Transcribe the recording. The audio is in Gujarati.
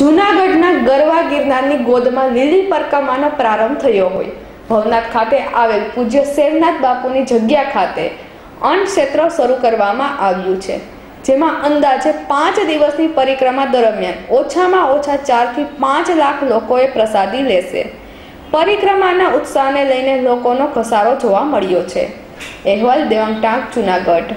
જૂનાગઢના ગરવા ગિરનારની ગોદમાં લીલી પરકામાનો પ્રારંભ થયો હોય. ભવનાથ ખાતે આવેલ પૂજ્ય શેરનાથ બાપુની જગ્યા ખાતે અન્ન ક્ષેત્ર શરૂ કરવામાં આવ્યું છે, જેમાં અંદાજે પાંચ દિવસની પરિક્રમા દરમિયાન ઓછામાં ઓછા ચારથી પાંચ લાખ લોકોએ પ્રસાદી લેશે. પરિક્રમાના ઉત્સાહને લઈને લોકોનો ઘસારો જોવા મળ્યો છે. અહેવાલ દેવાંગ ટાંક, જુનાગઢ.